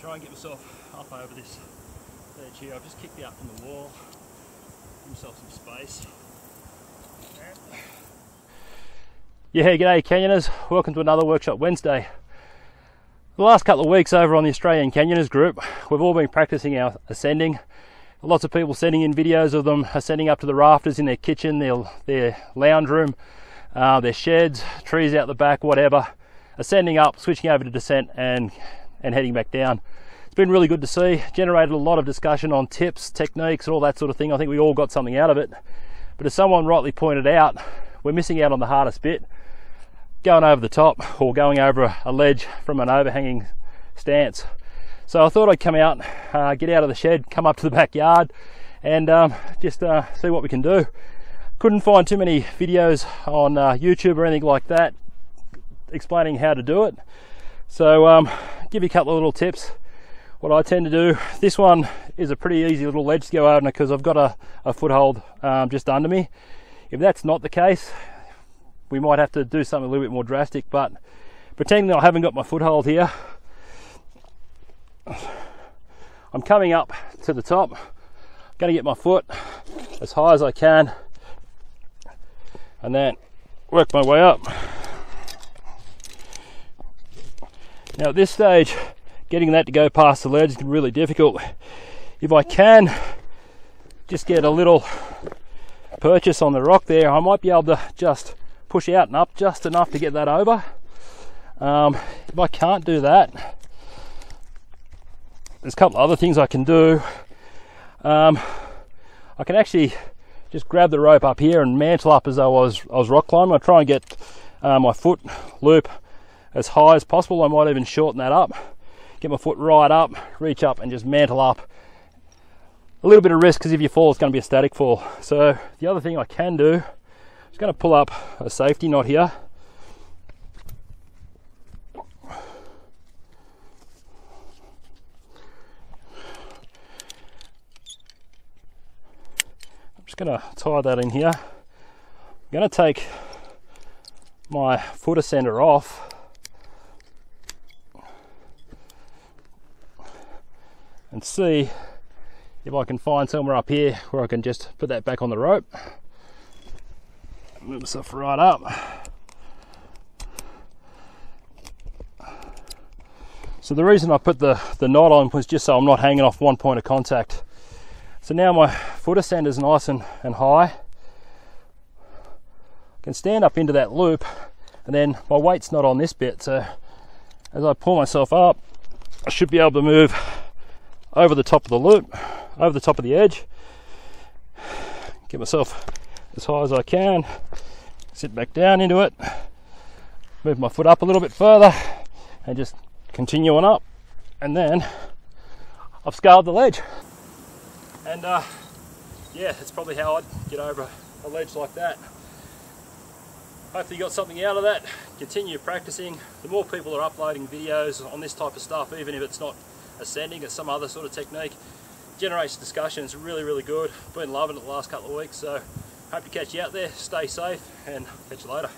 try and get myself up over this ledge here. I've just kicked out from the wall, give myself some space. Yeah, g'day Canyoners. Welcome to another Workshop Wednesday. The last couple of weeks over on the Australian Canyoners group, we've all been practicing our ascending. Lots of people sending in videos of them ascending up to the rafters in their kitchen, their, their lounge room, uh, their sheds, trees out the back, whatever. Ascending up, switching over to descent and, and heading back down. It's been really good to see. Generated a lot of discussion on tips, techniques, and all that sort of thing. I think we all got something out of it. But as someone rightly pointed out, we're missing out on the hardest bit going over the top or going over a ledge from an overhanging stance. So I thought I'd come out, uh, get out of the shed, come up to the backyard and um, just uh, see what we can do. Couldn't find too many videos on uh, YouTube or anything like that explaining how to do it. So um, give you a couple of little tips. What I tend to do, this one is a pretty easy little ledge to go over because I've got a, a foothold um, just under me. If that's not the case, we might have to do something a little bit more drastic, but pretending I haven't got my foothold here, I'm coming up to the top, going to get my foot as high as I can, and then work my way up. Now at this stage, getting that to go past the ledge is really difficult. If I can just get a little purchase on the rock there, I might be able to just push out and up just enough to get that over. Um, if I can't do that, there's a couple other things I can do. Um, I can actually just grab the rope up here and mantle up as I was, I was rock climbing. I try and get uh, my foot loop as high as possible. I might even shorten that up, get my foot right up, reach up and just mantle up. A little bit of risk because if you fall, it's going to be a static fall. So the other thing I can do, I'm just going to pull up a safety knot here. I'm just going to tie that in here. I'm going to take my foot ascender off and see if I can find somewhere up here where I can just put that back on the rope. Move myself right up. So the reason I put the, the knot on was just so I'm not hanging off one point of contact. So now my foot ascend is nice and, and high. I can stand up into that loop and then my weight's not on this bit. So as I pull myself up, I should be able to move over the top of the loop, over the top of the edge, get myself as high as I can, sit back down into it, move my foot up a little bit further, and just continue on up. And then I've scaled the ledge. And uh, yeah, that's probably how I'd get over a ledge like that. Hopefully you got something out of that. Continue practicing. The more people are uploading videos on this type of stuff, even if it's not ascending, it's some other sort of technique, generates discussion. It's really, really good. Been loving it the last couple of weeks, so hope to catch you out there. Stay safe and catch you later.